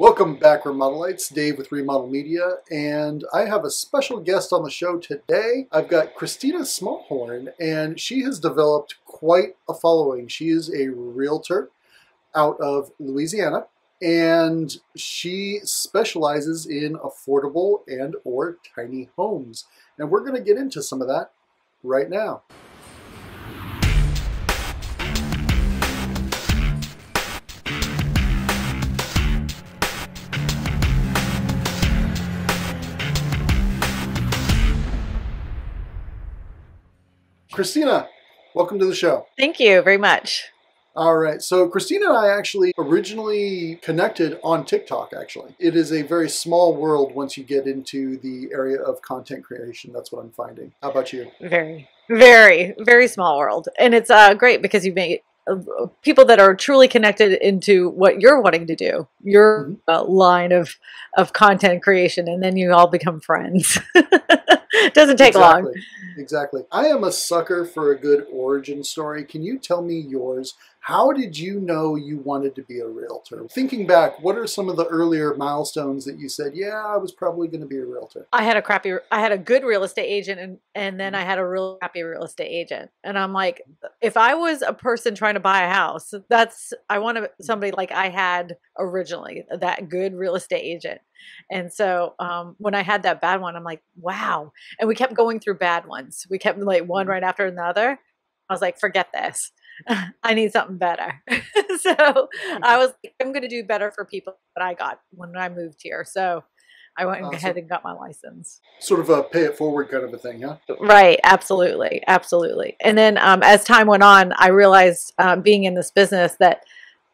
Welcome back, Remodelites. Dave with Remodel Media, and I have a special guest on the show today. I've got Kristina Smallhorn, and she has developed quite a following. She is a realtor out of Louisiana, and she specializes in affordable and or tiny homes. And we're going to get into some of that right now. Kristina, welcome to the show. Thank you very much. All right. So Kristina and I actually originally connected on TikTok, actually. It is a very small world once you get into the area of content creation. That's what I'm finding. How about you? Very, very, very small world. And it's uh, great because you make uh, people that are truly connected into what you're wanting to do, your mm-hmm. uh, line of, of content creation, and then you all become friends. Doesn't take exactly. long. Exactly. I am a sucker for a good origin story. Can you tell me yours? How did you know you wanted to be a realtor? Thinking back, what are some of the earlier milestones that you said, yeah, I was probably going to be a realtor? I had a crappy, I had a good real estate agent and, and then I had a real crappy real estate agent. And I'm like, if I was a person trying to buy a house, that's, I want somebody like I had originally, that good real estate agent. And so um, when I had that bad one, I'm like, wow. And we kept going through bad ones. We kept like one mm-hmm. right after another. I was like, forget this. I need something better. so I was like, I'm going to do better for people that I got when I moved here. So I went awesome. ahead and got my license. Sort of a pay it forward kind of a thing, huh? Right. Absolutely. Absolutely. And then um, as time went on, I realized uh, being in this business that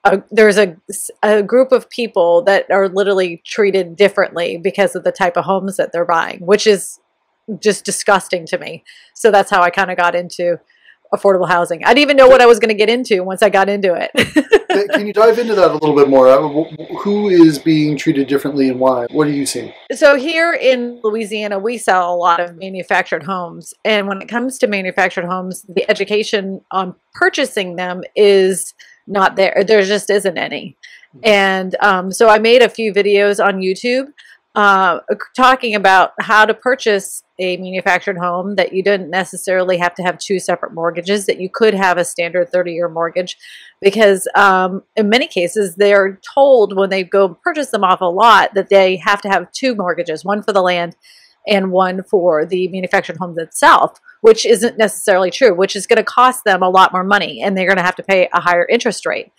uh, there's a, a group of people that are literally treated differently because of the type of homes that they're buying, which is just disgusting to me. So that's how I kind of got into affordable housing. I didn't even know what I was going to get into once I got into it. Can you dive into that a little bit more? Who is being treated differently and why? What are you seeing? So here in Louisiana, we sell a lot of manufactured homes. And when it comes to manufactured homes, the education on purchasing them is not there. There just isn't any. Mm-hmm. And um, so I made a few videos on YouTube uh, talking about how to purchase a manufactured home that you didn't necessarily have to have two separate mortgages, that you could have a standard 30 year mortgage. Because um, in many cases, they're told when they go purchase them off a lot that they have to have two mortgages one for the land and one for the manufactured home itself, which isn't necessarily true, which is going to cost them a lot more money and they're going to have to pay a higher interest rate.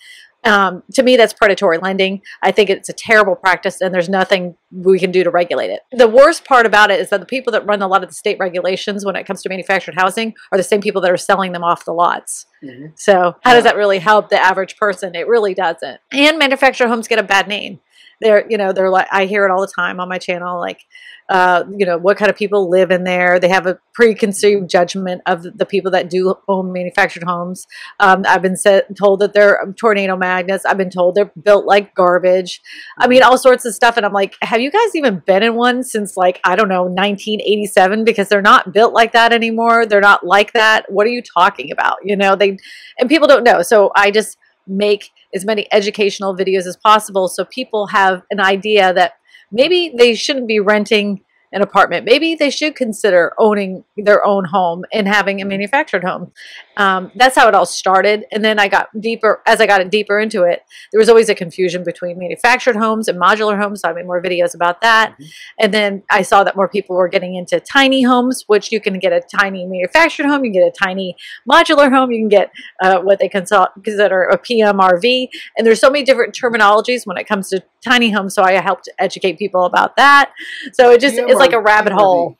Um, to me, that's predatory lending. I think it's a terrible practice, and there's nothing we can do to regulate it. The worst part about it is that the people that run a lot of the state regulations when it comes to manufactured housing are the same people that are selling them off the lots. Mm-hmm. So, how does that really help the average person? It really doesn't. And manufactured homes get a bad name they're you know they're like i hear it all the time on my channel like uh, you know what kind of people live in there. They have a preconceived judgment of the people that do own manufactured homes. Um, i've been said told that they're tornado magnets. I've been told they're built like garbage. I mean all sorts of stuff and i'm like have you guys even been in one since like i don't know 1987 because they're not built like that anymore. They're not like that. What are you talking about? You know they and people don't know. So i just make as many educational videos as possible so people have an idea that maybe they shouldn't be renting an apartment. Maybe they should consider owning their own home and having a manufactured home. Um, that's how it all started. And then I got deeper, as I got deeper into it, there was always a confusion between manufactured homes and modular homes. So I made more videos about that. Mm-hmm. And then I saw that more people were getting into tiny homes, which you can get a tiny manufactured home, you can get a tiny modular home, you can get uh, what they consider a PMRV. And there's so many different terminologies when it comes to tiny homes. So I helped educate people about that. So it just, is like a rabbit PMRV. hole.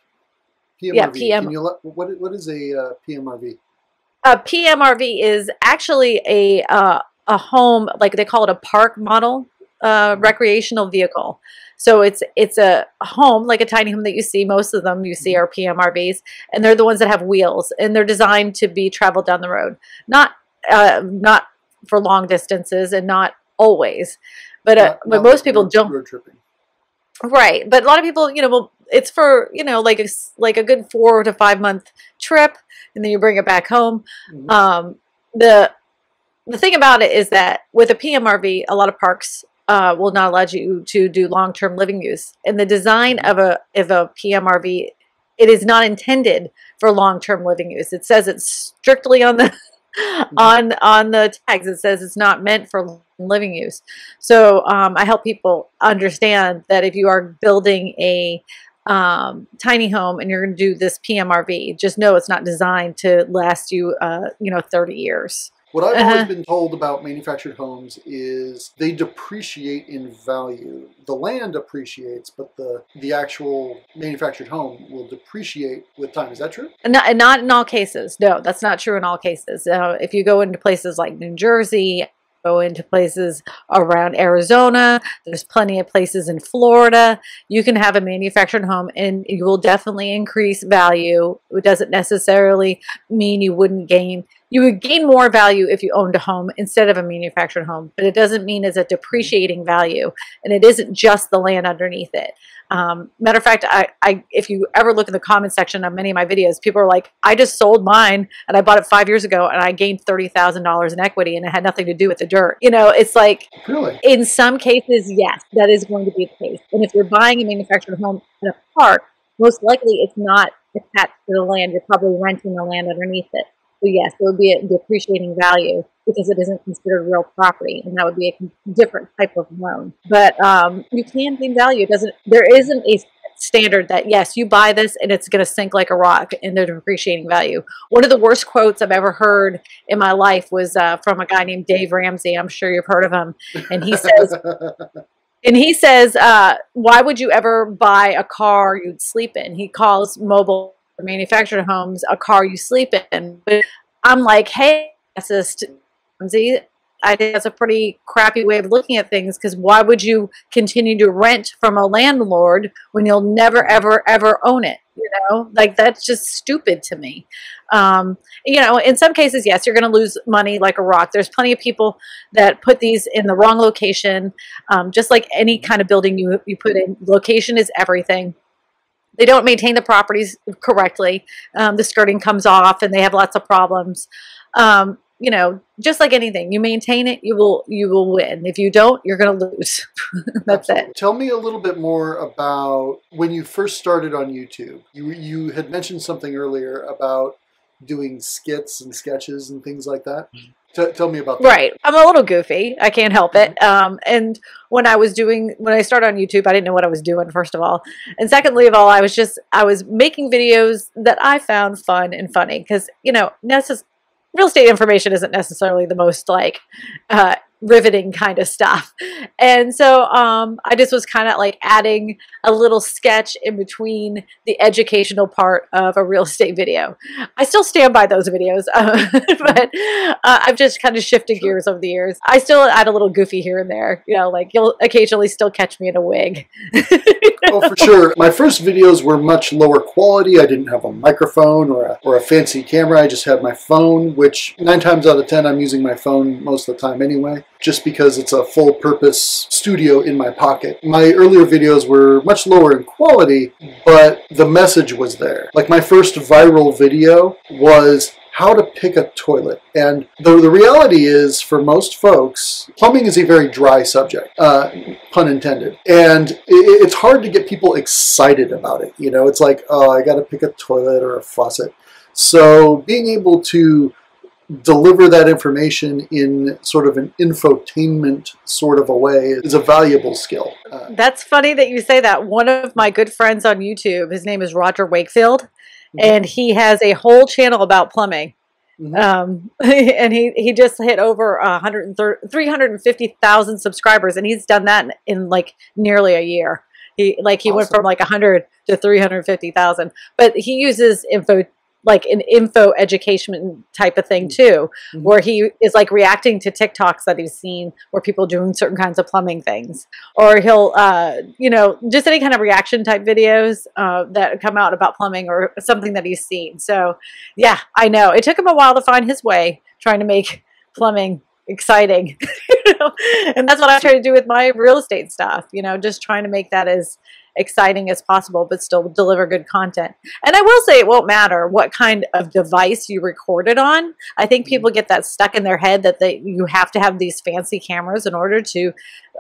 PMRV. Yeah, PM. Let, what, what is a uh, PMRV? A PMRV is actually a uh, a home, like they call it a park model uh, mm-hmm. recreational vehicle. So it's it's a home like a tiny home that you see. Most of them you see mm-hmm. are PMRVs, and they're the ones that have wheels, and they're designed to be traveled down the road, not uh, not for long distances, and not always. But uh, not, but most people don't. Road tripping. Right, but a lot of people, you know, will it's for you know like a like a good four to five month trip, and then you bring it back home. Mm-hmm. Um, the the thing about it is that with a PMRV, a lot of parks uh, will not allow you to do long-term living use. And the design of a of a PMRV, it is not intended for long-term living use. It says it's strictly on the on on the tags. It says it's not meant for living use. So um, I help people understand that if you are building a um, tiny home and you're going to do this PMRV, just know it's not designed to last you, uh, you know, 30 years. What I've Uh-huh. always been told about manufactured homes is they depreciate in value. The land appreciates, but the the actual manufactured home will depreciate with time. Is that true? And Not, not in all cases. No, that's not true in all cases. Uh, if you go into places like New Jersey, go into places around Arizona, there's plenty of places in Florida. You can have a manufactured home and you will definitely increase value. It doesn't necessarily mean you wouldn't gain. You would gain more value if you owned a home instead of a manufactured home, but it doesn't mean it's a depreciating value. And it isn't just the land underneath it. Um, matter of fact, I, I, if you ever look in the comment section of many of my videos, people are like, I just sold mine and I bought it five years ago and I gained $30,000 in equity and it had nothing to do with the dirt. You know, it's like, Really? in some cases, yes, that is going to be the case. And if you're buying a manufactured home in a park, most likely it's not attached to the land. You're probably renting the land underneath it. So yes, it would be a depreciating value because it isn't considered real property, and that would be a different type of loan. But um, you can gain value. It doesn't. There isn't a standard that yes, you buy this and it's going to sink like a rock in the depreciating value. One of the worst quotes I've ever heard in my life was uh, from a guy named Dave Ramsey. I'm sure you've heard of him, and he says and he says, uh, why would you ever buy a car you'd sleep in? He calls mobile manufactured homes a car you sleep in. But I'm like, hey, assist, I think that's a pretty crappy way of looking at things because why would you continue to rent from a landlord when you'll never, ever, ever own it? You know, like that's just stupid to me. Um, you know, in some cases, yes, you're going to lose money like a rock. There's plenty of people that put these in the wrong location. Um, just like any kind of building you you put in, location is everything. They don't maintain the properties correctly. Um, the skirting comes off, and they have lots of problems. Um, you know, just like anything, you maintain it, you will you will win. If you don't, you're going to lose. That's Absolutely. it. Tell me a little bit more about when you first started on YouTube. You you had mentioned something earlier about doing skits and sketches and things like that. T- tell me about that. Right. I'm a little goofy. I can't help it. Um, and when I was doing, when I started on YouTube, I didn't know what I was doing, first of all. And secondly of all, I was just, I was making videos that I found fun and funny because, you know, necess- real estate information isn't necessarily the most like, uh, riveting kind of stuff. And so um, I just was kind of like adding a little sketch in between the educational part of a real estate video. I still stand by those videos, uh, but uh, I've just kind of shifted gears over the years. I still add a little goofy here and there. You know, like you'll occasionally still catch me in a wig. Oh, for sure. My first videos were much lower quality. I didn't have a microphone or a, or a fancy camera. I just had my phone, which nine times out of ten, I'm using my phone most of the time anyway, just because it's a full purpose studio in my pocket. My earlier videos were much lower in quality, but the message was there. Like my first viral video was how to pick a toilet. And the, the reality is, for most folks, plumbing is a very dry subject, uh, pun intended. And i it's hard to get people excited about it. You know, it's like, oh, I got to pick a toilet or a faucet. So being able to deliver that information in sort of an infotainment sort of a way is a valuable skill. Uh, That's funny that you say that. One of my good friends on YouTube, his name is Roger Wakefield, Mhm. and he has a whole channel about plumbing. Mhm. Um, and he, he just hit over 130 350,000 subscribers, and he's done that in, in like nearly a year. He like he went from like 100 to 350,000, but he uses info like an info education type of thing too, Mhm. where he is like reacting to TikToks that he's seen where people doing certain kinds of plumbing things, or he'll, uh, you know, just any kind of reaction type videos uh, that come out about plumbing or something that he's seen. So, yeah, I know it took him a while to find his way trying to make plumbing exciting, you know? and that's what I try to do with my real estate stuff. You know, just trying to make that as exciting as possible, but still deliver good content. And I will say it won't matter what kind of device you record it on. I think mm-hmm. people get that stuck in their head that they you have to have these fancy cameras in order to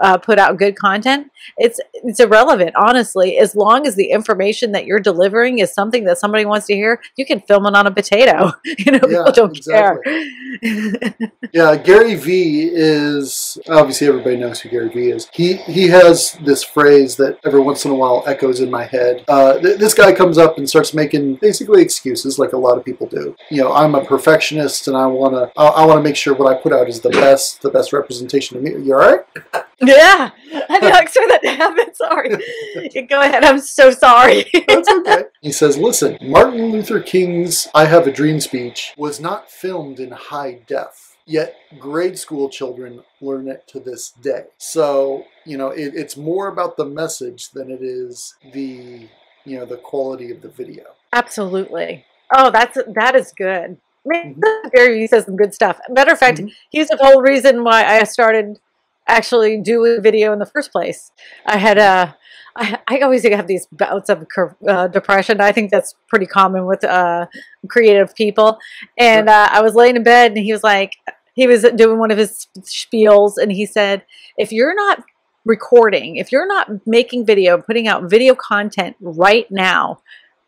uh, put out good content, it's it's irrelevant, honestly. As long as the information that you're delivering is something that somebody wants to hear, you can film it on a potato. You know, Yeah, people don't exactly. care. Yeah, Gary Vee is obviously everybody knows who Gary Vee is. He he has this phrase that every once in a while echoes in my head. Uh, th- this guy comes up and starts making basically excuses, like a lot of people do. You know, I'm a perfectionist and I wanna I, I wanna make sure what I put out is the best the best representation of me. You all right? yeah, I know. I swear that happened. Sorry. Go ahead. I'm so sorry. That's okay. he says, listen, Martin Luther King's I Have a Dream speech was not filmed in high def. Yet grade school children learn it to this day. So, you know, it, it's more about the message than it is the, you know, the quality of the video. Absolutely. Oh, that's that is good. Man, Mm-hmm. Gary Vee says some good stuff. Matter of fact, Mhm. he's the whole reason why I started actually do a video in the first place. I had uh, I, I always have these bouts of uh, depression. I think that's pretty common with uh, creative people. And uh, I was laying in bed, and he was like, he was doing one of his spiels, and he said, if you're not recording, if you're not making video, putting out video content right now,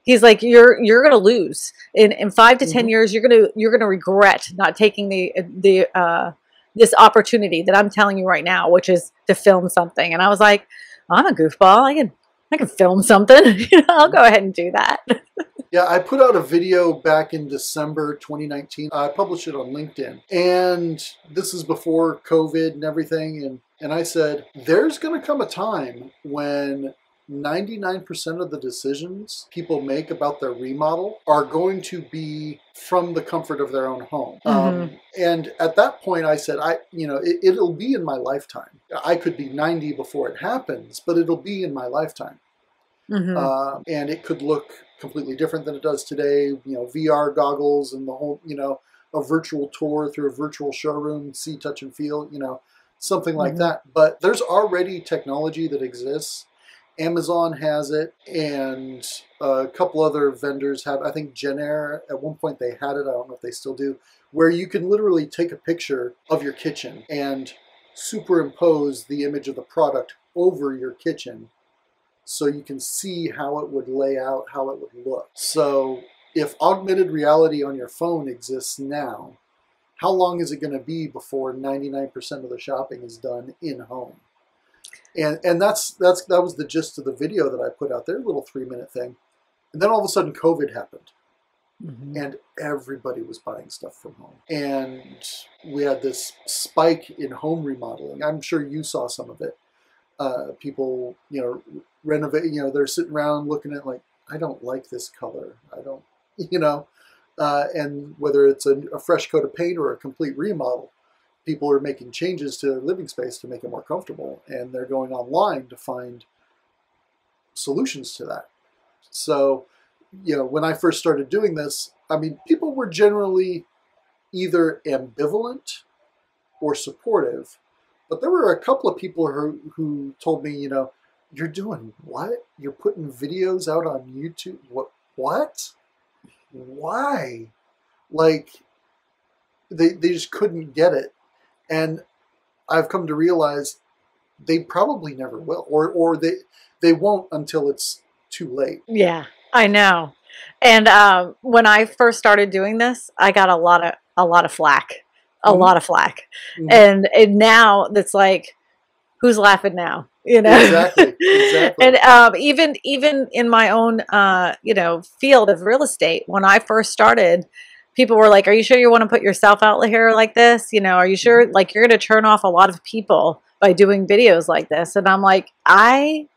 he's like you're you're gonna lose in in five to 10 Mhm. years you're gonna you're gonna regret not taking the the uh this opportunity that i'm telling you right now which is to film something and i was like i'm a goofball i can i can film something i'll go ahead and do that Yeah, I put out a video back in December 2019. I published it on LinkedIn. And this is before COVID and everything. And, and I said, there's going to come a time when 99% of the decisions people make about their remodel are going to be from the comfort of their own home. Um, and at that point, I said, I, you know, it, it'll be in my lifetime. I could be 90 before it happens, but it'll be in my lifetime Mhm. uh, and it could look completely different than it does today. You know, VR goggles and the whole, you know, a virtual tour through a virtual showroom, see, touch, and feel, you know, something like Mhm. that. But there's already technology that exists. Amazon has it, and a couple other vendors have. I think JennAir at one point they had it. I don't know if they still do, where you can literally take a picture of your kitchen and superimpose the image of the product over your kitchen so you can see how it would lay out, how it would look. So if augmented reality on your phone exists now, how long is it going to be before 99% of the shopping is done in home? And and that's that's that was the gist of the video that I put out there, little three minute thing. And then all of a sudden COVID happened Mhm. and everybody was buying stuff from home. And we had this spike in home remodeling. I'm sure you saw some of it. Uh, people, you know, renovate. You know, they're sitting around looking at like, I don't like this color. I don't, you know, uh, and whether it's a, a fresh coat of paint or a complete remodel, people are making changes to their living space to make it more comfortable, and they're going online to find solutions to that. So, you know, when I first started doing this, I mean, people were generally either ambivalent or supportive, but there were a couple of people who, who told me, you know, you're doing what? You're putting videos out on YouTube? What? What? Why? Like, they, they just couldn't get it. And I've come to realize they probably never will, or, or they, they won't until it's too late. Yeah, I know. And um, when I first started doing this, I got a lot of a lot of flack, a Mhm. lot of flack. Mhm. And and now it's like, who's laughing now? You know Exactly, exactly. and um, even even in my own uh, you know field of real estate, when I first started, people were like, "Are you sure you want to put yourself out here like this? You know, are you sure Mm-hmm. like you're going to turn off a lot of people by doing videos like this?" And I'm like, I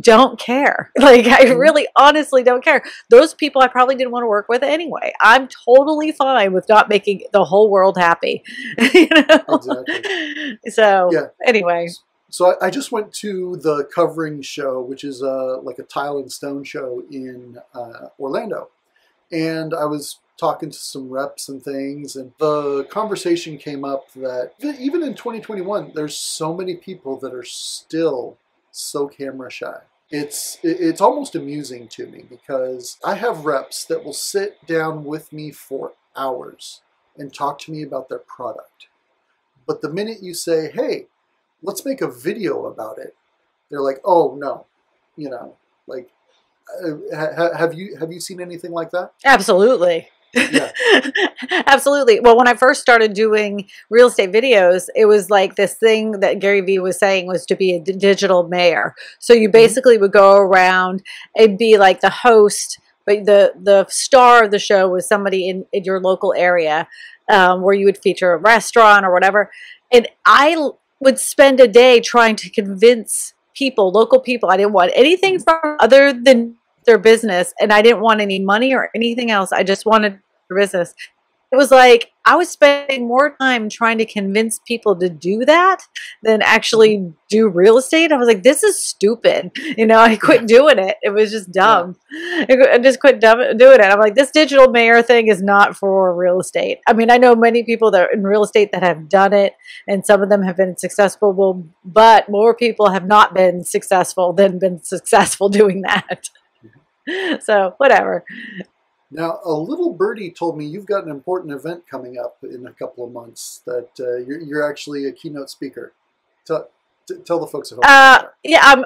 don't care. Like I Mhm. really honestly don't care. Those people I probably didn't want to work with anyway. I'm totally fine with not making the whole world happy. you know? Exactly. So Yeah. anyway. So I, I just went to the covering show, which is uh, like a tile and stone show in uh, Orlando, and I was talking to some reps and things, and the conversation came up that even in 2021, there's so many people that are still so camera shy. It's it's almost amusing to me because I have reps that will sit down with me for hours and talk to me about their product. But the minute you say, "Hey," let's make a video about it. They're like, oh no, you know, like, ha- have you have you seen anything like that? Absolutely. Yeah. Absolutely. Well, when I first started doing real estate videos, it was like this thing that Gary Vee was saying was to be a d- digital mayor. So you basically would go around and be like the host, but the the star of the show was somebody in, in your local area, um, where you would feature a restaurant or whatever. And I l- would spend a day trying to convince people, local people, I didn't want anything mm-hmm. from other than their business, and I didn't want any money or anything else. I just wanted their business. It was like I was spending more time trying to convince people to do that than actually mm-hmm. do real estate. I was like, this is stupid. You know, I quit doing it. It was just dumb. I I just quit dumb- doing it. I'm like, this digital mayor thing is not for real estate. I mean, I know many people that are in real estate that have done it, and some of them have been successful. But more people have not been successful than been successful doing that. Mm-hmm. so whatever. Now, a little birdie told me you've got an important event coming up in a couple of months. That uh, you're, you're actually a keynote speaker. Tell, t- tell the folks at home. Uh, yeah, I'm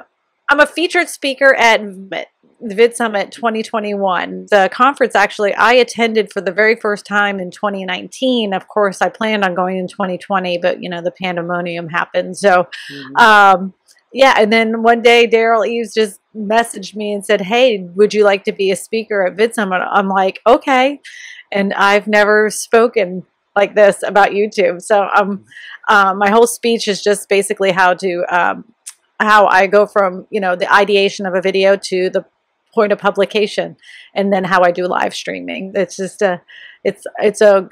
I'm a featured speaker at VIT Vid Summit 2021. The conference actually I attended for the very first time in 2019. Of course, I planned on going in 2020, but you know the pandemonium happened. So. Mhm. um, yeah, and then one day Derral Eves just messaged me and said, "Hey, would you like to be a speaker at Vid Summit?" I'm like, "Okay," and I've never spoken like this about YouTube. So, um, um, my whole speech is just basically how to um, how I go from you know the ideation of a video to the point of publication, and then how I do live streaming. It's just a, it's it's a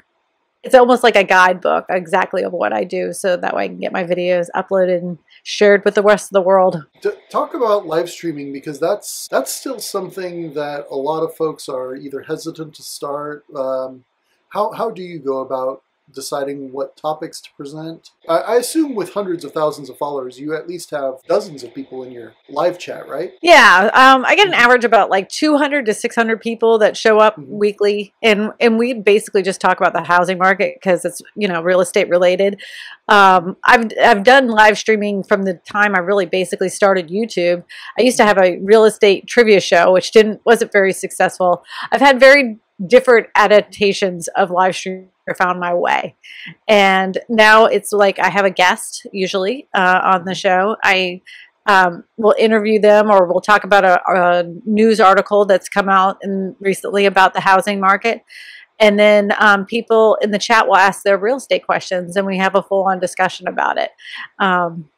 it's almost like a guidebook exactly of what I do, so that way I can get my videos uploaded and shared with the rest of the world. Talk about live streaming because that's that's still something that a lot of folks are either hesitant to start. Um, how how do you go about deciding what topics to present? I, I assume with hundreds of thousands of followers, you at least have dozens of people in your live chat, right? Yeah, um, I get an average about like 200 to 600 people that show up Mhm. weekly, and and we basically just talk about the housing market because it's you know real estate related. Um, I've I've done live streaming from the time I really basically started YouTube. I used to have a real estate trivia show, which didn't wasn't very successful. I've had very different adaptations of live stream found my way, and now it's like I have a guest usually uh, on the show. I um, we'll interview them or we'll talk about a, a news article that's come out in, recently about the housing market. And then um, people in the chat will ask their real estate questions, and we have a full on discussion about it. Um,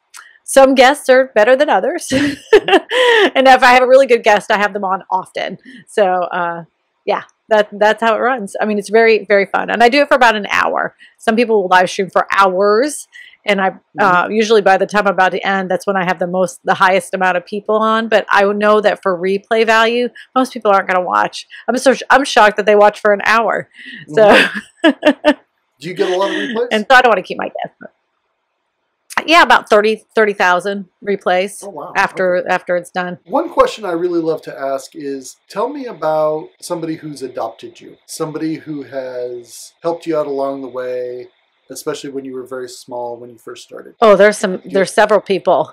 some guests are better than others. and if I have a really good guest, I have them on often. So, uh, yeah, that that's how it runs. I mean, it's very very fun, and I do it for about an hour. Some people will live stream for hours, and I uh, usually by the time I'm about to end, that's when I have the most the highest amount of people on. But I know that for replay value, most people aren't going to watch. I'm so I'm shocked that they watch for an hour. So, Do you get a lot of replays? and so I don't want to keep my guests. Yeah, about 30 30,000 replays oh wow! after Okay. after it's done. One question I really love to ask is tell me about somebody who's adopted you, somebody who has helped you out along the way, especially when you were very small when you first started. Oh, there's some. There's several people.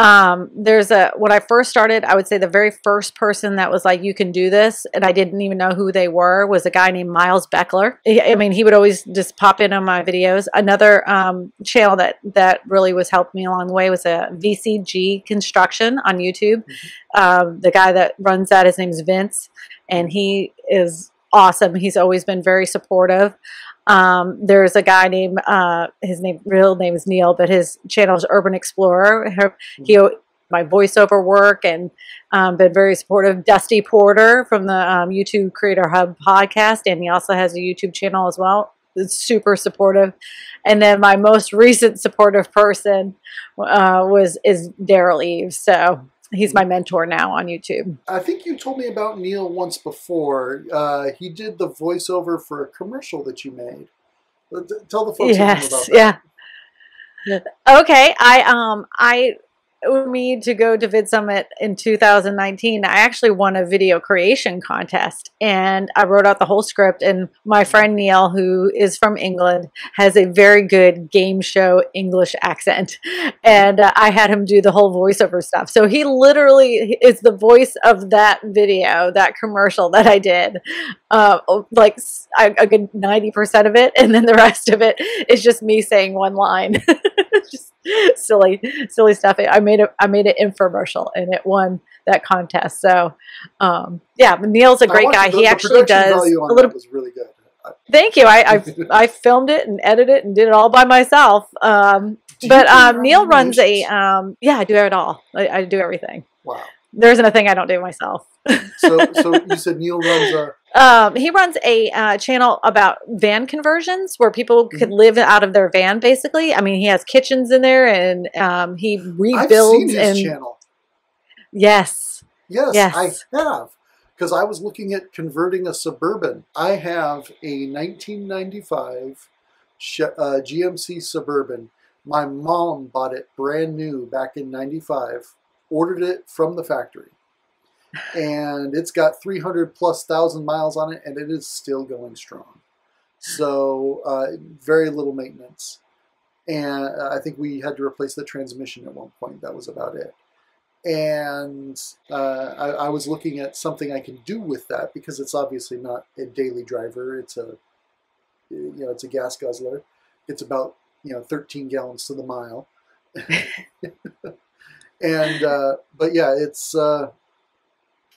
Um, there's a when I first started, I would say the very first person that was like, "You can do this," and I didn't even know who they were. Was a guy named Miles Beckler. I mean, he would always just pop in on my videos. Another um, channel that that really was helping me along the way was a VCG Construction on YouTube. Um, the guy that runs that, his name's Vince, and he is awesome. He's always been very supportive. Um, there's a guy named uh, his name real name is Neil, but his channel is Urban Explorer. He my voiceover work and um, been very supportive. Dusty Porter from the um, YouTube Creator Hub podcast, and he also has a YouTube channel as well. It's super supportive. And then my most recent supportive person uh, was is Derral Eves. So he's my mentor now on YouTube. I think you told me about Neil once before. Uh, he did the voiceover for a commercial that you made. Uh, Tell the folks home about yes that. yeah okay i um i me to go to Vid Summit in 2019, I actually won a video creation contest and I wrote out the whole script. And my friend Neil, who is from England, has a very good game show English accent. And uh, I had him do the whole voiceover stuff. So he literally is the voice of that video, that commercial that I did. Uh, like a, a good 90% of it. And then the rest of it is just me saying one line. just silly, silly stuff. I made it. I made an infomercial, and it won that contest. So, um, yeah, Neil's a great guy. The, he the actually does a little. Was really good. Thank you. I, I I filmed it and edited it and did it all by myself. Um, but um, Neil runs a um, yeah, I do it all. I, I do everything. Wow. There isn't a thing I don't do myself. so, so you said Neil runs a. Um, he runs a uh, channel about van conversions where people could mm-hmm. live out of their van. Basically, I mean, he has kitchens in there, and um, he rebuilds. and channel. Yes. Yes, yes. I have because I was looking at converting a suburban. I have a 1995 uh, GMC Suburban. My mom bought it brand new back in '95. Ordered it from the factory and it's got 300 plus thousand miles on it, and it is still going strong. So uh, very little maintenance, and I think we had to replace the transmission at one point. That was about it. And uh, I, I, was looking at something I can do with that because it's obviously not a daily driver. It's a you know it's a gas guzzler. It's about you know 13 gallons to the mile. and uh, but yeah, it's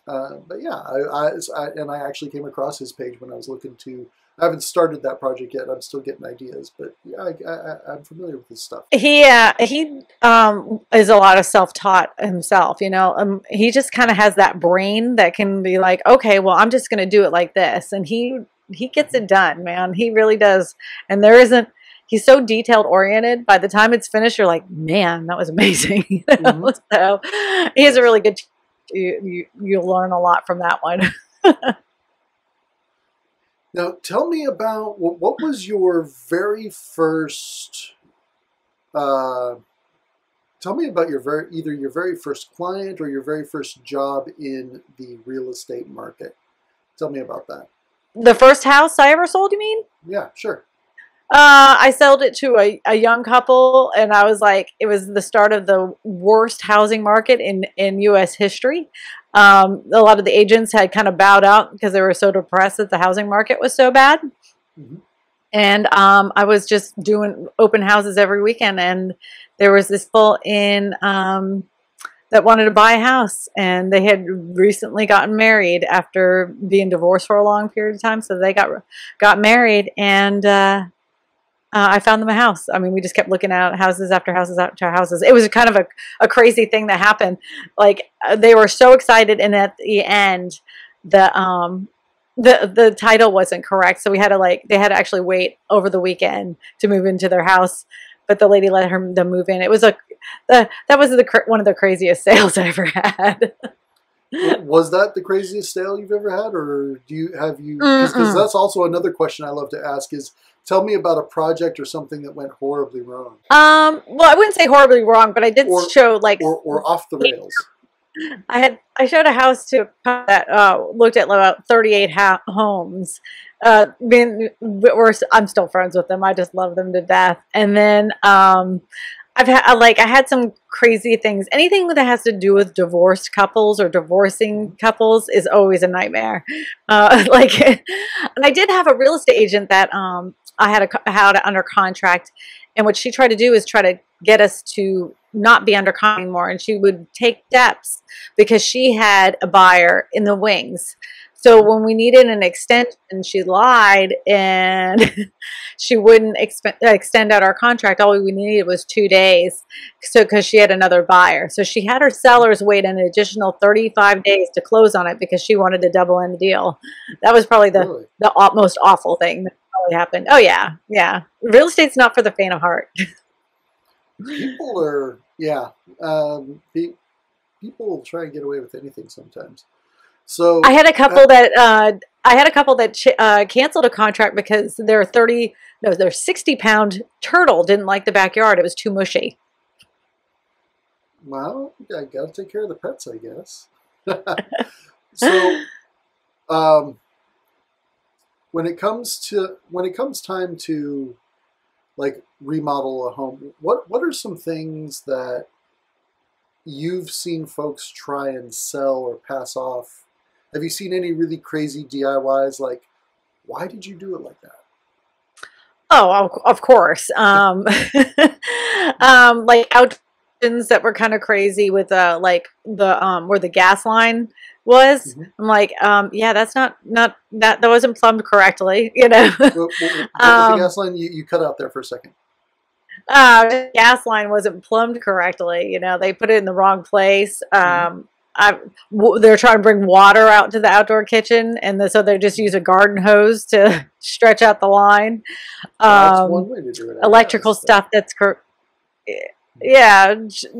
uh, but yeah, I, I, and I actually came across his page when I was looking to. I haven't started that project yet. I'm still getting ideas, but yeah, I, am familiar with his stuff. He uh, he um, is a lot of self-taught himself. You know, um, he just kind of has that brain that can be like, okay, well, I'm just going to do it like this, and he he gets it done, man. He really does, and there isn't he's so detailed oriented. By the time it's finished, you're like, man, that was amazing. mm-hmm. so he has a really good you, you you'll learn a lot from that one. now, tell me about what, what was your very first. Uh, tell me about your very either your very first client or your very first job in the real estate market. Tell me about that. The first house I ever sold, you mean? Yeah, sure. Uh, I sold it to a, a young couple, and I was like, it was the start of the worst housing market in, in U.S. history. Um, a lot of the agents had kind of bowed out because they were so depressed that the housing market was so bad. Mm-hmm. And um, I was just doing open houses every weekend, and there was this couple in um, that wanted to buy a house, and they had recently gotten married after being divorced for a long period of time. So they got got married, and uh, uh, I found them a house. I mean, we just kept looking at houses after houses after houses. It was kind of a, a crazy thing that happened. Like uh, they were so excited, and at the end, the um the the title wasn't correct, so we had to like they had to actually wait over the weekend to move into their house. But the lady let her them move in. It was a the that was the one of the craziest sales I ever had. was that the craziest sale you've ever had, or do you have you? Because that's also another question I love to ask is Tell me about a project or something that went horribly wrong. Um, well, I wouldn't say horribly wrong, but I did or, show like or, or off the rails. I had I showed a house to that uh, looked at about 38 ha- homes. Uh, being, we're, I'm still friends with them. I just love them to death. And then um, I've had like I had some crazy things. Anything that has to do with divorced couples or divorcing couples is always a nightmare. Uh, like, and I did have a real estate agent that um, I had a had under contract, and what she tried to do is try to get us to not be under contract anymore, and she would take steps because she had a buyer in the wings. So when we needed an extension, she lied and she wouldn't exp- extend out our contract. All we needed was two days. So because she had another buyer, so she had her sellers wait an additional 35 days to close on it because she wanted to double in the deal. That was probably the really? the most awful thing happened. Oh yeah, yeah. Real estate's not for the faint of heart. people are yeah. Um, people try and get away with anything sometimes. So I had a couple uh, that uh, I had a couple that ch- uh, canceled a contract because their thirty no their sixty pound turtle didn't like the backyard. It was too mushy. Well, I got to take care of the pets, I guess. so, um, when it comes to when it comes time to like remodel a home, what what are some things that you've seen folks try and sell or pass off? Have you seen any really crazy DIYs? Like, why did you do it like that? Oh, of, course. Um, um, like out that were kind of crazy with uh like the um where the gas line was. Mhm. I'm like, um, yeah, that's not not that that wasn't plumbed correctly, you know. What, what, what Um, the gas line? You, you cut out there for a second. uh, the gas line wasn't plumbed correctly. You know, they put it in the wrong place. Um, I, w- they're trying to bring water out to the outdoor kitchen, and the, so they just use a garden hose to stretch out the line. That's Um, one way to do it. Electrical guess, stuff that's cor- yeah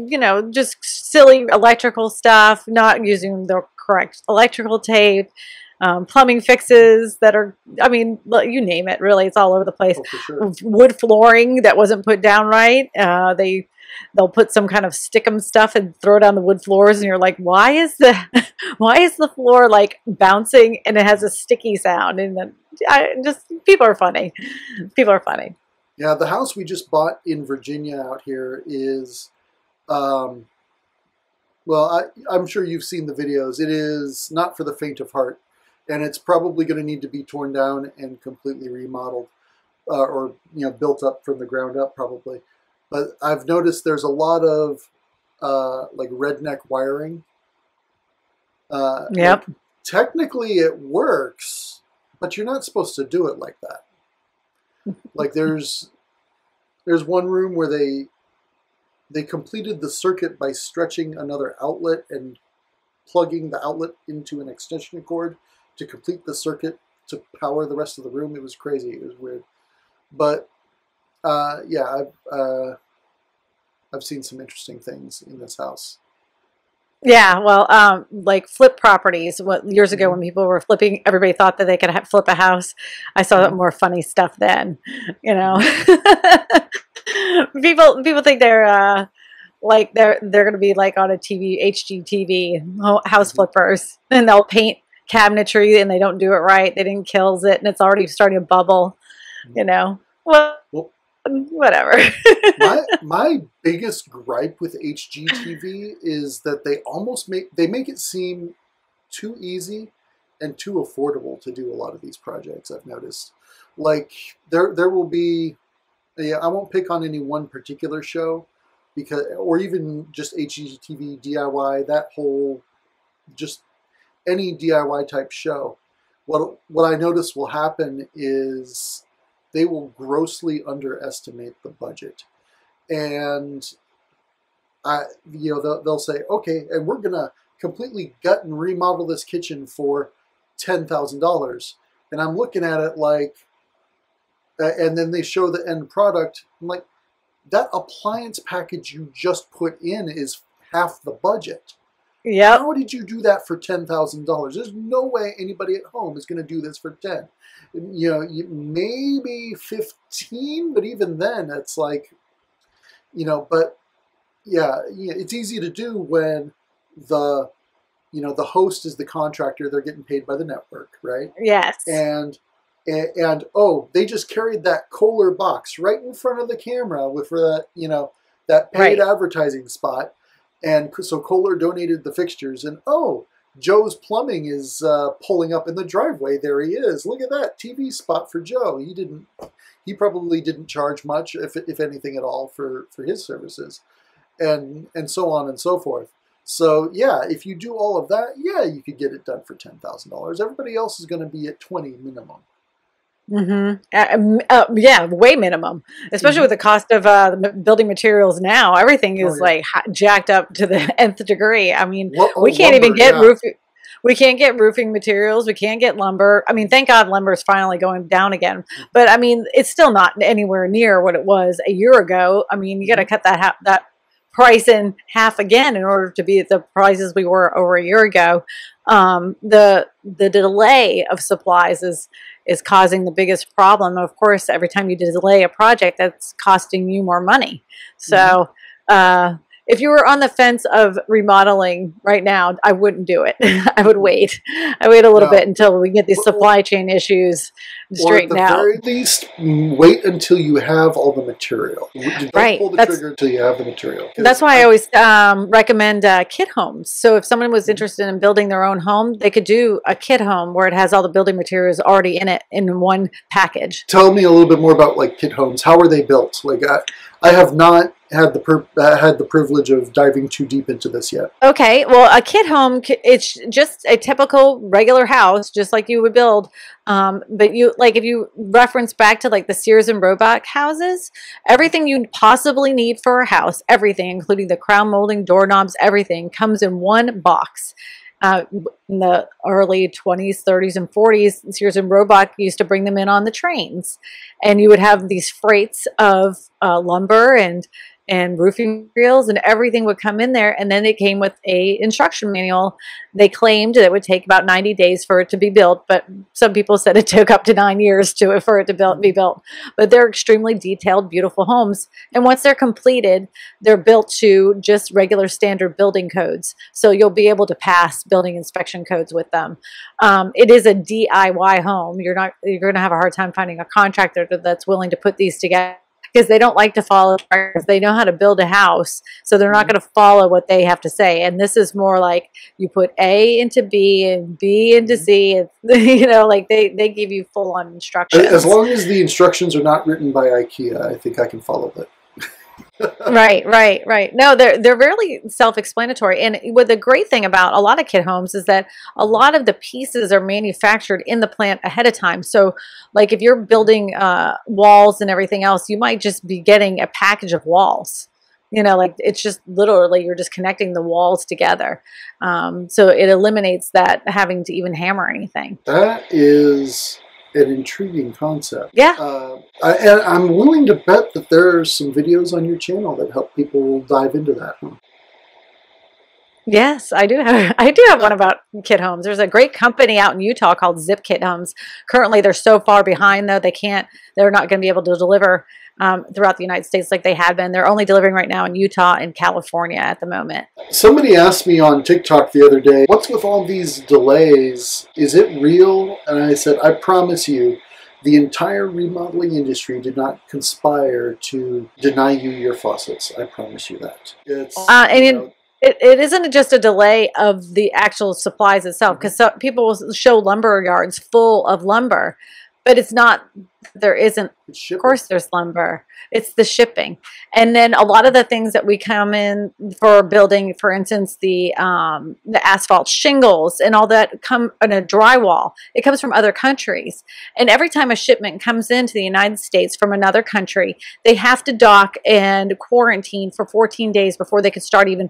you know just silly electrical stuff not using the correct electrical tape um, plumbing fixes that are i mean you name it really it's all over the place. Oh, sure. wood flooring that wasn't put down right uh, they they'll put some kind of stickum stuff and throw it on the wood floors and you're like why is the why is the floor like bouncing and it has a sticky sound? And then I, just people are funny. People are funny Yeah, the house we just bought in Virginia out here is, um, well, I, I'm sure you've seen the videos. It is not for the faint of heart, and it's probably going to need to be torn down and completely remodeled, uh, or you know, built up from the ground up, probably. But I've noticed there's a lot of uh, like redneck wiring. Uh, Yep. technically, it works, but you're not supposed to do it like that like there's there's one room where they they completed the circuit by stretching another outlet and plugging the outlet into an extension cord to complete the circuit to power the rest of the room. It was crazy. It was weird, but uh, yeah, I've uh, I've seen some interesting things in this house. Yeah, well, um, like flip properties. What years ago when people were flipping, everybody thought that they could ha- flip a house. I saw Mhm. more funny stuff then. You know, people people think they're uh, like they're they're going to be like on a TV HGTV ho- house flippers, and they'll paint cabinetry and they don't do it right. They didn't Kilz it, and it's already starting to bubble. You know, well, Well- whatever. my my biggest gripe with HGTV is that they almost make they make it seem too easy and too affordable to do a lot of these projects. I've noticed, like there there will be, yeah, I won't pick on any one particular show because, or even just HGTV DIY that whole, just any DIY type show. What what I notice will happen is they will grossly underestimate the budget and I, you know, they'll, they'll say, okay, and we're gonna completely gut and remodel this kitchen for ten thousand dollars, and I'm looking at it like, and then they show the end product. I'm like, that appliance package you just put in is half the budget. Yep. How did you do that for ten thousand dollars? There's no way anybody at home is going to do this for ten. You know, maybe fifteen, but even then, it's like, you know. But yeah, yeah, it's easy to do when the, you know, the host is the contractor. They're getting paid by the network, right? Yes. and and, and oh, they just carried that Kohler box right in front of the camera with for that you know that paid Right. advertising spot, and so Kohler donated the fixtures, and oh, Joe's Plumbing is uh, pulling up in the driveway. There he is. Look at that TV spot for Joe. He didn't. He probably didn't charge much, if if anything at all, for for his services, and and so on and so forth. So yeah, if you do all of that, yeah, you could get it done for ten thousand dollars. Everybody else is going to be at twenty minimum. Mm-hmm. Uh, uh, yeah, way minimum, especially Mhm. with the cost of uh, building materials now. Everything Oh, is yeah. like ha- jacked up to the nth degree. I mean, oh, we can't even get yeah. roof. We can't get roofing materials. We can't get lumber. I mean, thank God lumber is finally going down again. But I mean, it's still not anywhere near what it was a year ago. I mean, you got to cut that ha- that price in half again in order to be at the prices we were over a year ago. Um, the the delay of supplies is is causing the biggest problem. Of course, every time you delay a project, that's costing you more money. So, uh, if you were on the fence of remodeling right now, I wouldn't do it. I would wait. I wait a little No. bit until we get these supply chain issues or at the out. very least, wait until you have all the material. Don't Right, pull the that's- trigger until you have the material. That's why I always um, recommend uh, kit homes. So if someone was interested in building their own home, they could do a kit home where it has all the building materials already in it in one package. tell me a little bit more about like kit homes. How are they built? Like I, I have not had the per, uh, had the privilege of diving too deep into this yet. Okay, well, a kit home it's just a typical regular house, just like you would build. Um, but you, like, if you reference back to like the Sears and Roebuck houses, everything you possibly need for a house, everything, including the crown molding, doorknobs, everything, comes in one box. Uh, in the early 20s, 30s, and 40s, Sears and Roebuck used to bring them in on the trains, and you would have these freights of uh, lumber and and roofing materials and everything would come in there. And then it came with a instruction manual. They claimed that it would take about 90 days for it to be built but some people said it took up to nine years to for it to build, be built. But they're extremely detailed beautiful homes. And once they're completed they're built to just regular standard building codes. So you'll be able to pass building inspection codes with them. Um, it is a diy home. You're not you're going to have a hard time finding a contractor that's willing to put these together because they don't like to follow instructions. they know how to build a house so they're not mm-hmm. going to follow what they have to say and this is more like you put a into b and b into mm-hmm. c and, you know like they they give you full on instructions As long as the instructions are not written by IKEA, I think I can follow that. Right right right. No they're they're really self-explanatory. And what the great thing about a lot of kit homes is that a lot of the pieces are manufactured in the plant ahead of time. So like if you're building uh, walls and everything else you might just be getting a package of walls. You know like it's just literally you're just connecting the walls together. Um, so it eliminates that having to even hammer anything. That is an intriguing concept. yeah Uh, I, and I'm willing to bet that there are some videos on your channel that help people dive into that. Huh? Yes, I do have. I do have one about kit homes. There's a great company out in Utah called Zip Kit Homes. Currently, they're so far behind though they can't. They're not going to be able to deliver um, throughout the United States like they had been. They're only delivering right now in Utah and California at the moment. Somebody asked me on TikTok the other day, "What's with all these delays? Is it real?" And I said, "I promise you." The entire remodeling industry did not conspire to deny you your faucets. I promise you that. It's Uh, and you in- know, It, it isn't just a delay of the actual supplies itself mm-hmm. because so, people will show lumber yards full of lumber, but it's not. There isn't. Of course, there's lumber. It's the shipping, and then a lot of the things that we come in for building, for instance, the um, the asphalt shingles and all that come in a drywall. It comes from other countries, and every time a shipment comes into the United States from another country, they have to dock and quarantine for 14 days before they can start even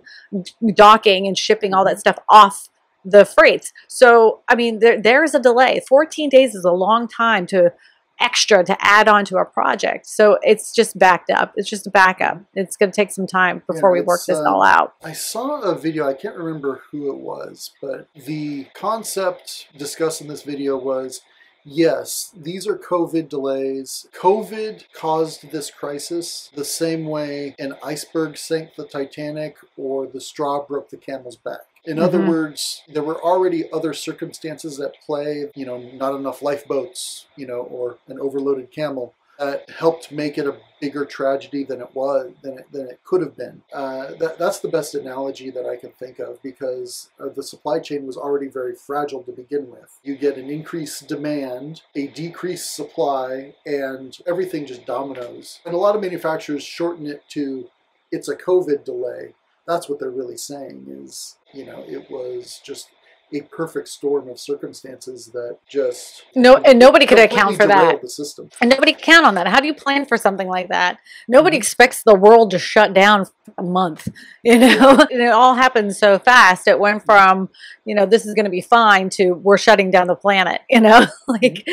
docking and shipping all that stuff off the freights. So, I mean, there there is a delay. 14 days is a long time to extra to add on to a project. So it's just backed up. It's just a backup. It's going to take some time before we work this uh, all out. I saw a video, I can't remember who it was, but the concept discussed in this video was yes, these are COVID delays. COVID caused this crisis the same way an iceberg sank the Titanic or the straw broke the camel's back. In other Mhm. words, there were already other circumstances at play, you know, not enough lifeboats, you know, or an overloaded camel that helped make it a bigger tragedy than it was than it, than it could have been. Uh, that, that's the best analogy that I can think of because uh, the supply chain was already very fragile to begin with. You get an increased demand, a decreased supply, and everything just dominoes. And a lot of manufacturers shorten it to it's a COVID delay. That's what they're really saying is, you know, it was just a perfect storm of circumstances that just No, and nobody could account for that. The system. And nobody can count on that. How do you plan for something like that? Nobody Mhm. expects the world to shut down for a month. You know, and it all happened so fast. It went from, you know, this is going to be fine to we're shutting down the planet. You know, like,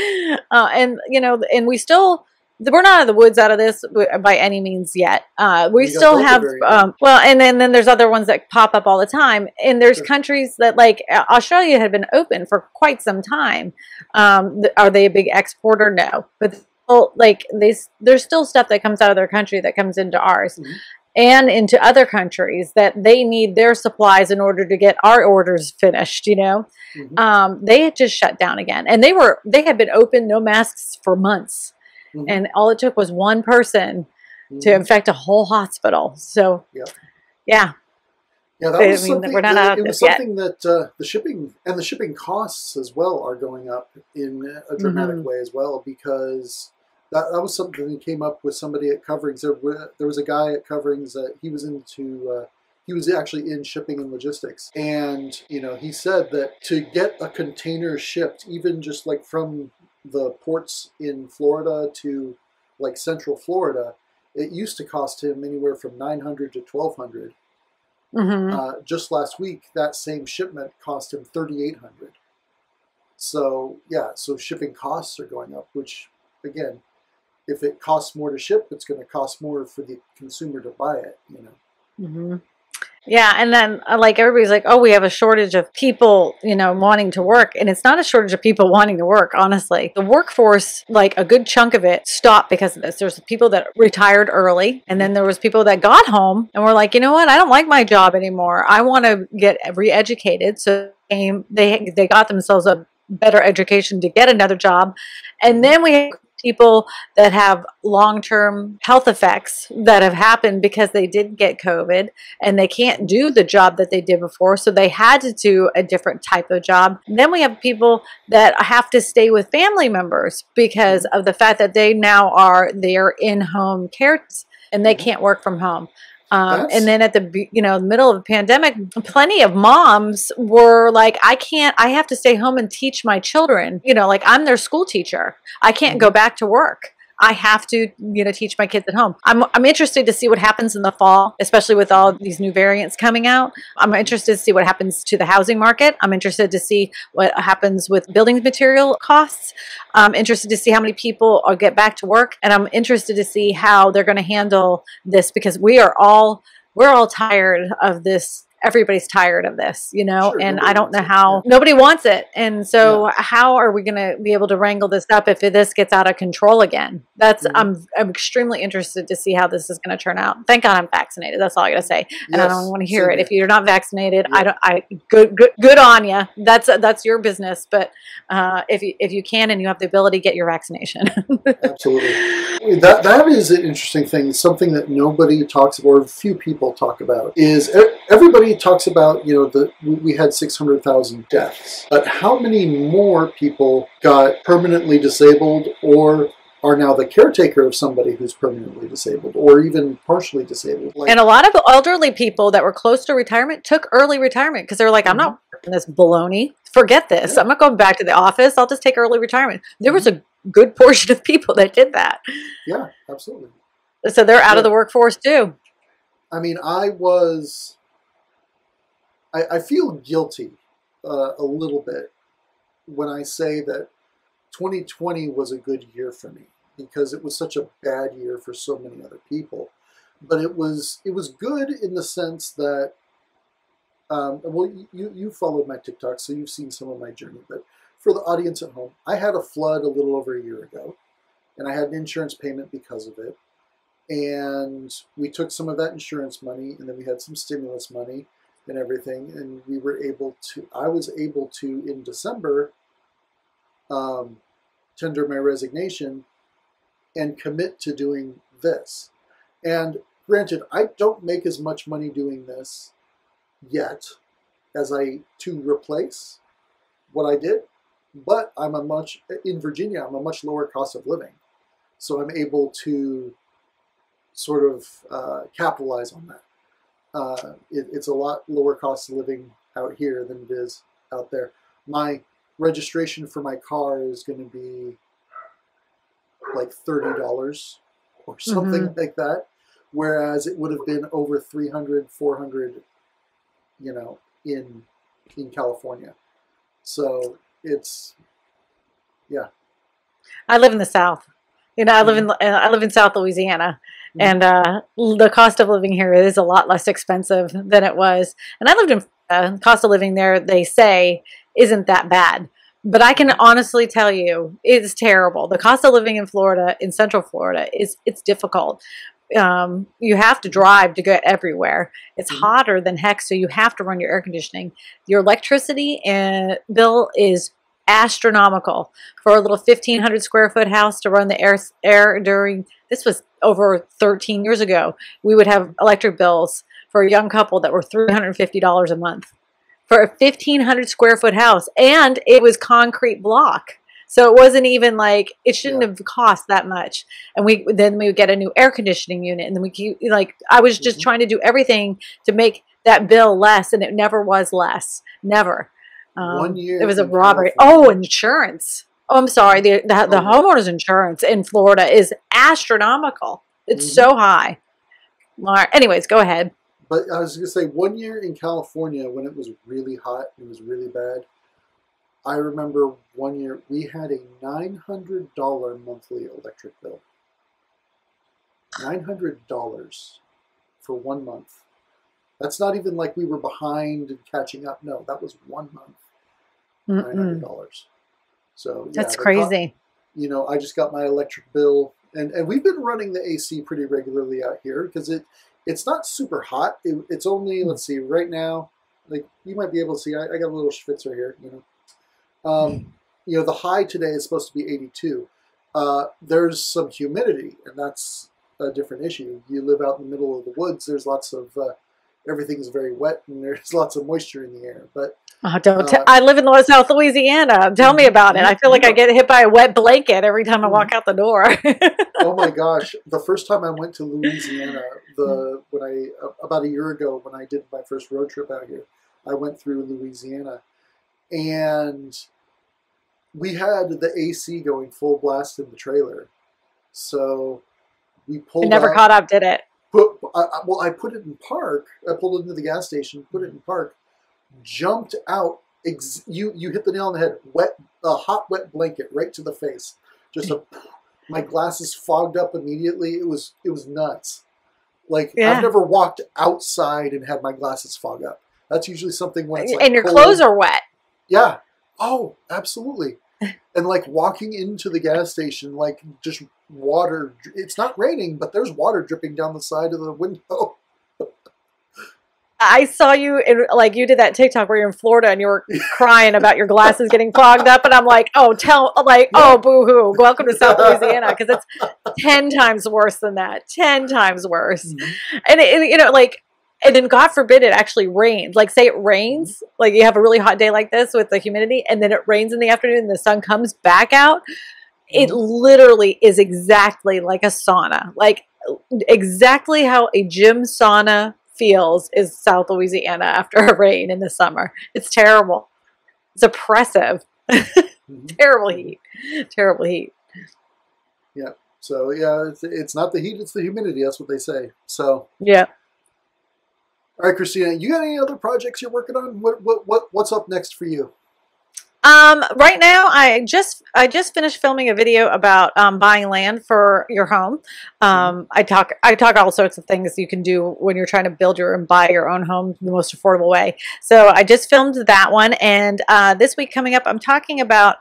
uh, and you know, and we still. We're not out of the woods out of this by any means yet. Uh, we got still have, um, well, and then, then there's other ones that pop up all the time. And there's Sure. countries that, like Australia, had been open for quite some time. Um, th- are they a big exporter? No, but like they, there's still stuff that comes out of their country that comes into ours. Mhm. and into other countries that they need their supplies in order to get our orders finished you know Mhm. um, they had just shut down again and they were they had been open no masks for months Mhm. and all it took was one person to Mhm. infect a whole hospital so Yep. yeah Yeah, that I was mean, something. we're not that- out it was this yet. something that uh, the shipping and the shipping costs as well are going up in a dramatic Mhm. way as well because that, that was something that came up with somebody at Coverings. There, there was a guy at Coverings that he was into. Uh, he was actually in shipping and logistics, and you know he said that to get a container shipped, even just like from the ports in Florida to like Central Florida, it used to cost him anywhere from nine hundred to twelve hundred. hmm Uh, just last week, that same shipment cost him thirty eight hundred. So yeah, so shipping costs are going up. Which again, if it costs more to ship, it's going to cost more for the consumer to buy it. You know. hmm Yeah, and then uh, like everybody's like, oh, we have a shortage of people, you know, wanting to work, and it's not a shortage of people wanting to work. Honestly, the workforce, like a good chunk of it, stopped because of this. There's people that retired early, and then there was people that got home and were like, you know what, I don't like my job anymore. I want to get re-educated. So they they got themselves a better education to get another job, and then we people that have long-term health effects that have happened because they did get COVID and they can't do the job that they did before, so they had to do a different type of job. Then we have people that have to stay with family members because of the fact that they now are their in-home care and they Mhm. can't work from home. Um, and then at the you know middle of the pandemic, plenty of moms were like, "I can't. I have to stay home and teach my children. You know, like I'm their school teacher. I can't go back to work. I have to, you know, teach my kids at home. I'm, I'm interested to see what happens in the fall, especially with all these new variants coming out. I'm interested to see what happens to the housing market. I'm interested to see what happens with building material costs. I'm interested to see how many people are get back to work, and I'm interested to see how they're going to handle this because we are all we're all tired of this everybody's tired of this, you know, Sure, and I don't know how yeah. nobody wants it. And so how are we going to be able to wrangle this up if this gets out of control again? That's Mhm. I'm I'm extremely interested to see how this is going to turn out. Thank God I'm vaccinated. That's all I got to say. And I don't want to hear it. If you're not vaccinated, I don't I good good good on you. That's that's your business, but uh, if you if you can and you have the ability get your vaccination. Absolutely. That that is an interesting thing. Something that nobody talks about, or few people talk about, is e- everybody talks about. You know, the we- had six hundred thousand deaths, but how many more people got permanently disabled, or are now the caretaker of somebody who's permanently disabled, or even partially disabled? Like, And a lot of elderly people that were close to retirement took early retirement because they're like, I'm not mm-hmm. working this baloney. Forget this. Yeah. I'm not going back to the office. I'll just take early retirement. There was a mm-hmm. good portion of people that did that. yeah, absolutely. So they're out of the workforce too. I mean, I was. I, I feel guilty uh, a little bit when I say that 2020 was a good year for me because it was such a bad year for so many other people. But it was it was good in the sense that. Um, well, you you followed my TikTok, so you've seen some of my journey. But for the audience at home, I had a flood a little over a year ago, and I had an insurance payment because of it and we took some of that insurance money and then we had some stimulus money and everything and we were able to i was able to in december um, tender my resignation and commit to doing this and granted i don't make as much money doing this yet as i to replace what i did but i'm a much in virginia i'm a much lower cost of living so i'm able to sort of uh, capitalize on that. Uh, it, it's a lot lower cost of living out here than it is out there. My registration for my car is going to be like thirty dollars or something like that, whereas it would have been over 300 400 you know, in in California. So it's yeah. I live in the South. You know, I live in uh, I live in South Louisiana, Mhm. and uh, the cost of living here is a lot less expensive than it was. And I lived in uh, cost of living there. They say isn't that bad, but I can honestly tell you it's terrible. The cost of living in Florida, in Central Florida, is it's difficult. um, you have to drive to get everywhere. It's Mhm. hotter than heck, so you have to run your air conditioning. Your electricity and bill is astronomical for a little 1500 square foot house to run the air air during this was over 13 years ago. We would have electric bills for a young couple that were $350 a month for a 1500 square foot house. And it was concrete block. So it wasn't even like it shouldn't Yeah. have cost that much. And we then we would get a new air conditioning unit and then we keep like i was just Mhm. trying to do everything to make that bill less and it never was less. Never um, One year it was a robbery California. oh insurance oh i'm sorry the the, the Oh, homeowners insurance in florida is astronomical it's Mhm. so high right, anyways go ahead But I was going to say, one year in California when it was really hot, it was really bad. I remember one year we had a $900 monthly electric bill. $900 for one month. That's not even like we were behind and catching up. No, that was one month, $900. So yeah, that's crazy you know, I just got my electric bill, and, and we've been running the AC pretty regularly out here because it it's not super hot. It, it's only let's see, right now, like you might be able to see, I, I got a little schwitzer here, you know. Um, you know, the high today is supposed to be 82. Uh, there's some humidity, and that's a different issue. You live out in the middle of the woods. There's lots of uh, everything's very wet, and there's lots of moisture in the air. But Oh, don't t- Uh, I live in South Louisiana. Tell me about it. I feel like I get hit by a wet blanket every time I walk out the door. oh my gosh the first time i went to louisiana the when i about a year ago when i did my first road trip out here i went through louisiana and we had the ac going full blast in the trailer so we pulled it never out, caught up, did it? Put I, I- well i put it in park i pulled it into the gas station put it in park jumped out ex- you you hit the nail on the head wet a hot wet blanket right to the face just a my glasses fogged up immediately it was it was nuts like Yeah. i've never walked outside and had my glasses fog up that's usually something when it's like and your cold. clothes are wet. yeah oh absolutely and like walking into the gas station like just water it's not raining but there's water dripping down the side of the window. I saw you in like you did that TikTok where you're in Florida and you were crying about your glasses getting fogged up, and I'm like, oh, tell like, oh, boo hoo, welcome to South Louisiana because it's ten times worse than that, ten times worse. Mm-hmm. and it, it- you know like and then god forbid it actually rains. Like say it rains like you have a really hot day like this with the humidity and then it rains in the afternoon and the sun comes back out it Mhm. literally is exactly like a sauna. Like exactly how a gym sauna feels is south louisiana after a rain in the summer. It's terrible. It's oppressive. Mhm. terrible heat. Terrible heat. Yeah. so yeah it's, it's not the heat it's the humidity. That's what they say. So yeah all right Kristina you got any other projects you're working on what what, what what's up next for you Um, right now, I just I just finished filming a video about um, buying land for your home. Um, I talk I talk all sorts of things you can do when you're trying to build your and buy your own home the most affordable way. So I just filmed that one, and uh, this week coming up, I'm talking about.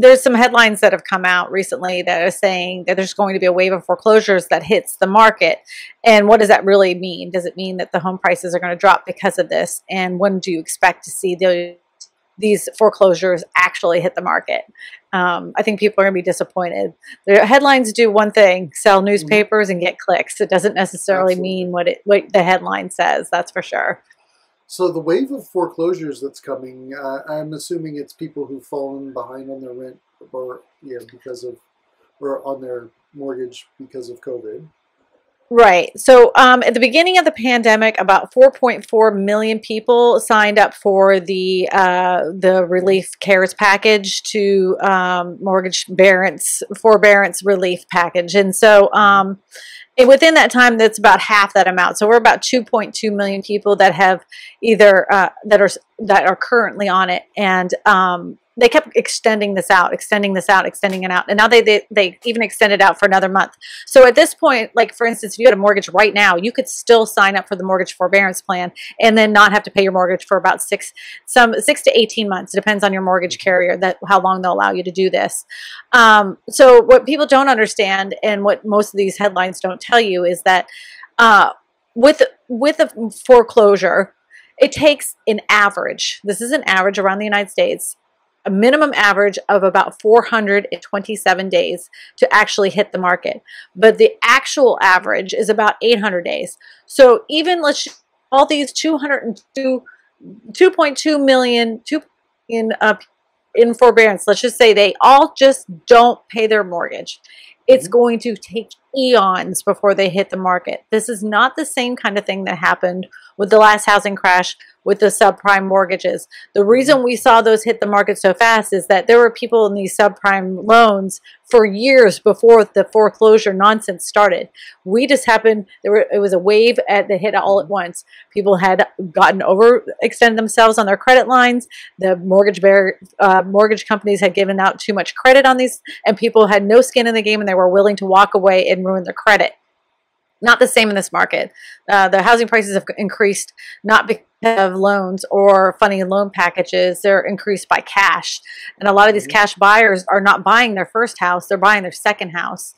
There's some headlines that have come out recently that are saying that there's going to be a wave of foreclosures that hits the market. And what does that really mean? Does it mean that the home prices are going to drop because of this? And when do you expect to see the these foreclosures actually hit the market. Um, I think people are going to be disappointed. The headlines do one thing: sell newspapers and get clicks. It doesn't necessarily Absolutely. mean what it what the headline says. That's for sure. So the wave of foreclosures that's coming, uh, I'm assuming it's people who've fallen behind on their rent or yeah because of or on their mortgage because of COVID. Right. So um, at the beginning of the pandemic, about 4.4 million people signed up for the uh, the relief cares package to um, mortgage forbearance forbearance relief package, and so um, and within that time, that's about half that amount. So we're about 2.2 million people that have either uh, that are that are currently on it, and um, they kept extending this out, extending this out, extending it out, and now they, they they even extended out for another month. So at this point, like for instance, if you had a mortgage right now, you could still sign up for the mortgage forbearance plan and then not have to pay your mortgage for about six some six to eighteen months. It depends on your mortgage carrier that how long they'll allow you to do this. Um, so what people don't understand and what most of these headlines don't tell you is that uh, with with a foreclosure, it takes an average. This is an average around the United States a minimum average of about 427 days to actually hit the market. But the actual average is about 800 days. So even let's all these 202 2.2 million two in uh, in forbearance. Let's just say they all just don't pay their mortgage. It's mm-hmm. going to take eons before they hit the market. This is not the same kind of thing that happened with the last housing crash with the subprime mortgages. The reason we saw those hit the market so fast is that there were people in these subprime loans for years before the foreclosure nonsense started. We just happened there were it was a wave at the hit all at once. People had gotten overextended themselves on their credit lines. The mortgage bear, uh, mortgage companies had given out too much credit on these, and people had no skin in the game, and they were willing to walk away and ruin their credit. Not the same in this market. Uh, the housing prices have increased not because of loans or funding loan packages. They're increased by cash. And a lot of these mm-hmm. cash buyers are not buying their first house, they're buying their second house.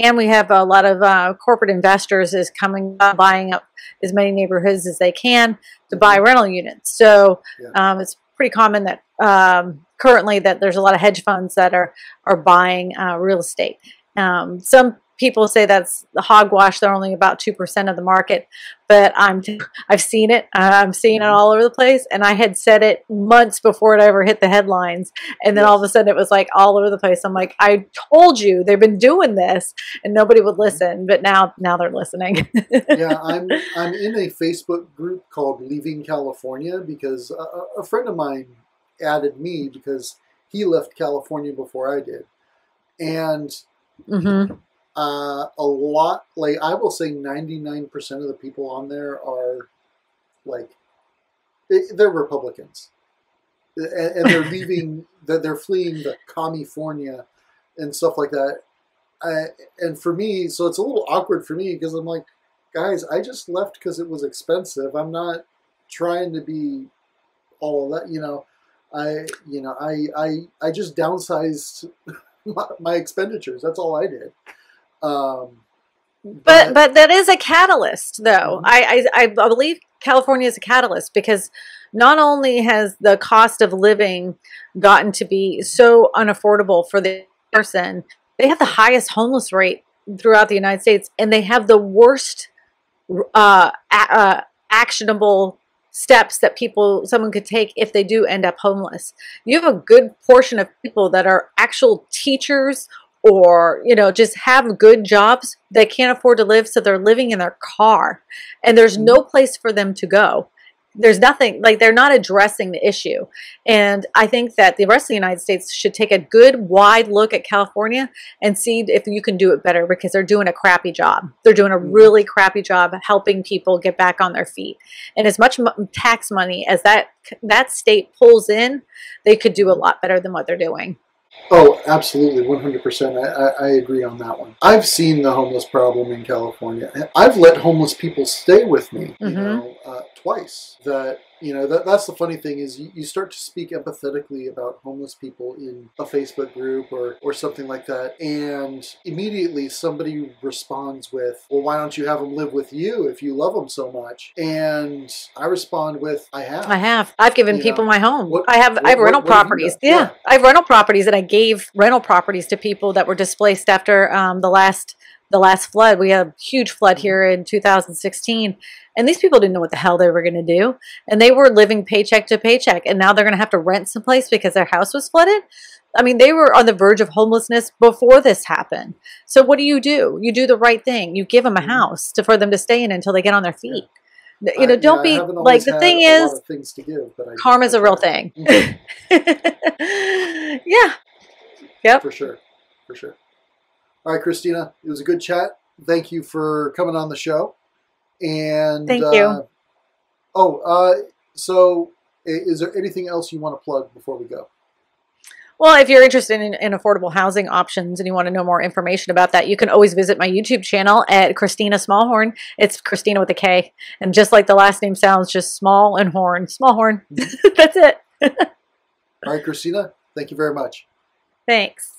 And we have a lot of uh, corporate investors is coming uh, buying up as many neighborhoods as they can to buy mm-hmm. rental units. So um, it's pretty common that um, currently that there's a lot of hedge funds that are are buying uh, real estate. Um, some people say that's the hogwash. They're only about 2% of the market, but I'm, I've seen it. I'm seeing it mm-hmm. all over the place. And I had said it months before it ever hit the headlines. And then all of a sudden it was like all over the place. I'm like, I told you they've been doing this and nobody would mm-hmm. listen, but now, now they're listening. yeah. I'm, I'm in a Facebook group called leaving California because a, a friend of mine added me because he left California before I did. And mm-hmm uh, a lot, like I will say, ninety nine percent of the people on there are like they're Republicans, and, and they're leaving. that they're fleeing the California and stuff like that. I, and for me, so it's a little awkward for me because I'm like, guys, I just left because it was expensive. I'm not trying to be all of that, you know. I, you know, I, I, I just downsized my, my expenditures. That's all I did. Um, but, but that is a catalyst, though. Mm-hmm. I, I I believe California is a catalyst because not only has the cost of living gotten to be so unaffordable for the person, they have the highest homeless rate throughout the United States, and they have the worst uh, a- uh, actionable steps that people someone could take if they do end up homeless. You have a good portion of people that are actual teachers or you know just have good jobs they can't afford to live so they're living in their car. And there's no mm-hmm. place for them to go. There's nothing like they're not addressing the issue. And i think that the rest of the united states should take a good wide look at california and see if you can do it better because they're doing a crappy job. They're doing a mm-hmm. really crappy job helping people get back on their feet. And as much tax money as that that state pulls in they could do a lot better than what they're doing Oh, absolutely, 100%. I, I, I, agree on that one. I've seen the homeless problem in California. I've let homeless people stay with me, you mm-hmm. know, uh, twice. That you know that that's the funny thing is you, you start to speak empathetically about homeless people in a Facebook group or or something like that, and immediately somebody responds with, "Well, why don't you have them live with you if you love them so much?" And I respond with, "I have. I have. I've given you people know, my home. What, I have. What, I have rental what, properties. Yeah. yeah, I have rental properties, and I gave rental properties to people that were displaced after um, the last." The last flood. We had a huge flood here in 2016, and these people didn't know what the hell they were going to do. And they were living paycheck to paycheck, and now they're going to have to rent someplace because their house was flooded. I mean, they were on the verge of homelessness before this happened. So what do you do? You do the right thing. You give them a mm-hmm. house to, for them to stay in until they get on their feet. Yeah. You know, don't yeah, be like the thing is, things to give, but karma's a real thing. Mm-hmm. yeah. Yep. For sure. For sure. All right, Kristina, it was a good chat. Thank you for coming on the show. And thank you. Uh, oh, uh, so is there anything else you want to plug before we go? Well, if you're interested in, in affordable housing options and you want to know more information about that, you can always visit my YouTube channel at Kristina Smallhorn. It's Kristina with a K. And just like the last name sounds, just small and horn. Smallhorn. That's it. All right, Kristina, thank you very much. Thanks.